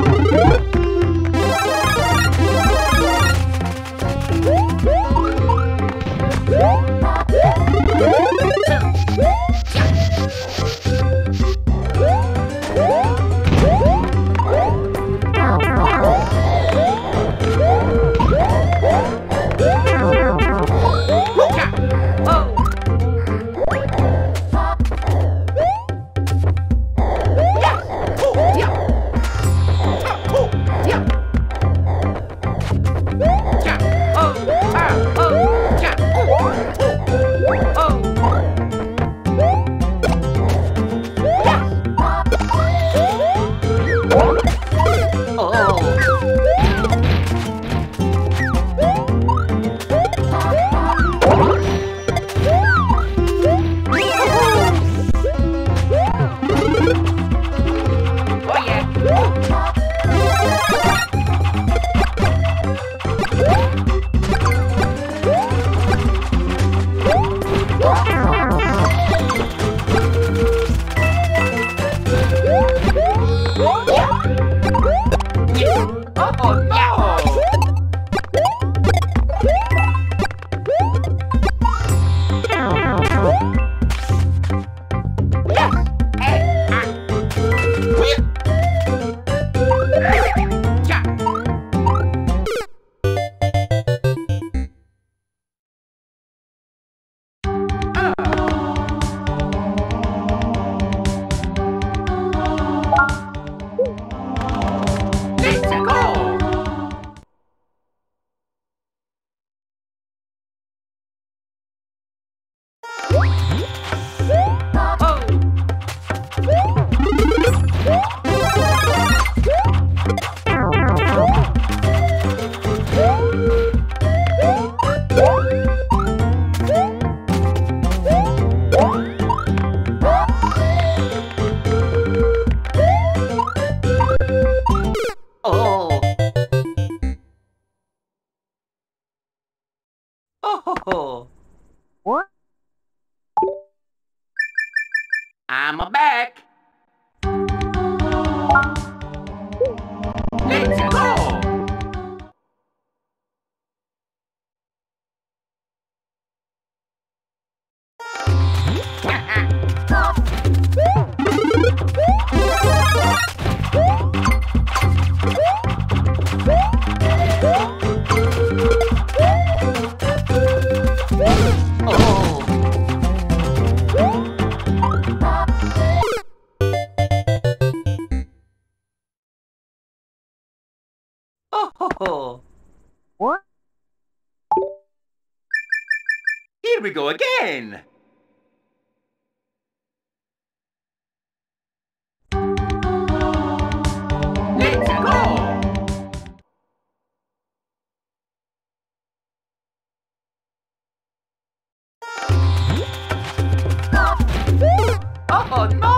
Oh! I'm a back. Let's go. Here we go again. Let's go. Oh no!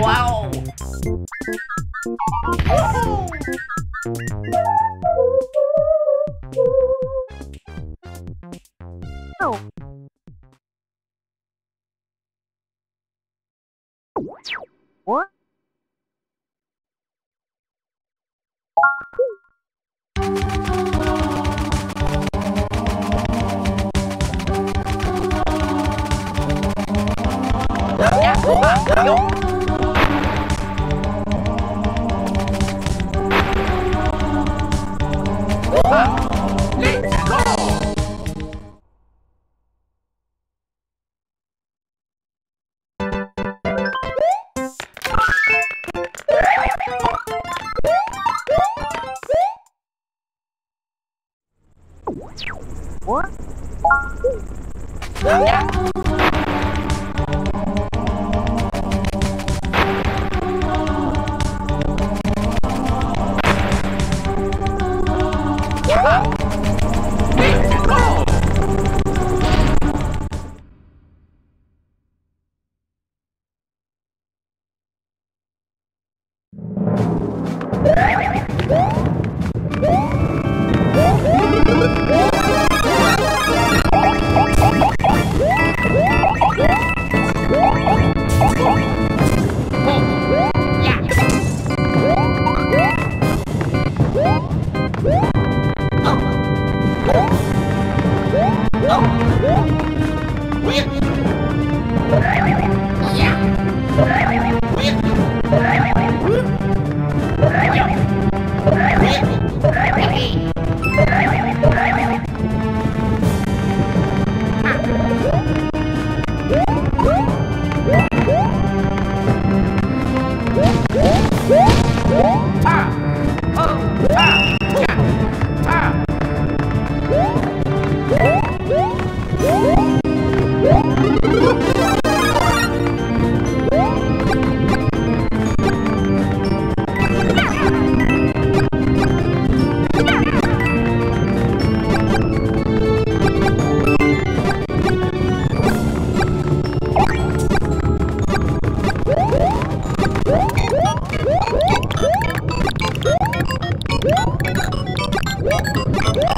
Wow! What? What? Yeah! Yeah! Oh!